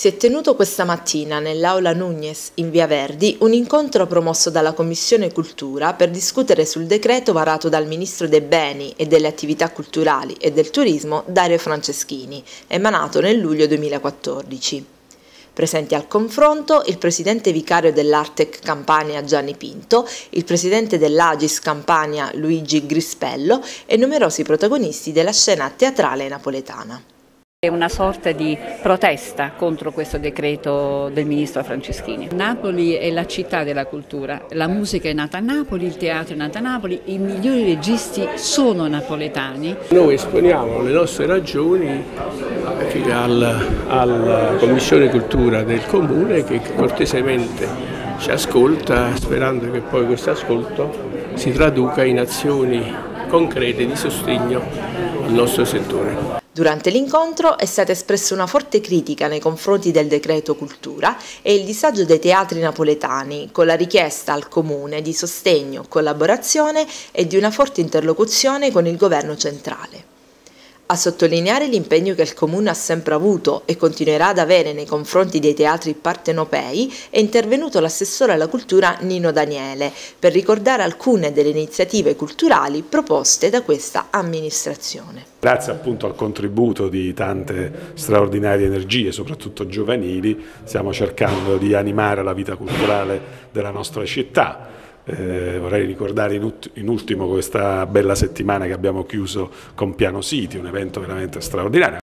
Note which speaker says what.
Speaker 1: Si è tenuto questa mattina nell'Aula Nunez in Via Verdi un incontro promosso dalla Commissione Cultura per discutere sul decreto varato dal Ministro dei Beni e delle Attività Culturali e del Turismo Dario Franceschini, emanato nel luglio 2014. Presenti al confronto il presidente vicario dell'Artec Campania Gianni Pinto, il presidente dell'Agis Campania Luigi Grispello e numerosi protagonisti della scena teatrale napoletana.
Speaker 2: È una sorta di protesta contro questo decreto del ministro Franceschini.
Speaker 3: Napoli è la città della cultura, la musica è nata a Napoli, il teatro è nato a Napoli, i migliori registi sono napoletani.
Speaker 4: Noi esponiamo le nostre ragioni alla, alla Commissione Cultura del Comune che cortesemente ci ascolta sperando che poi questo ascolto si traduca in azioni concrete di sostegno al nostro settore.
Speaker 1: Durante l'incontro è stata espressa una forte critica nei confronti del decreto cultura e il disagio dei teatri napoletani, con la richiesta al Comune di sostegno, collaborazione e di una forte interlocuzione con il governo centrale. A sottolineare l'impegno che il Comune ha sempre avuto e continuerà ad avere nei confronti dei teatri partenopei è intervenuto l'assessore alla cultura Nino Daniele per ricordare alcune delle iniziative culturali proposte da questa amministrazione.
Speaker 5: Grazie appunto al contributo di tante straordinarie energie, soprattutto giovanili, stiamo cercando di animare la vita culturale della nostra città eh, vorrei ricordare in, in, ultimo questa bella settimana che abbiamo chiuso con Piano City, un evento veramente straordinario.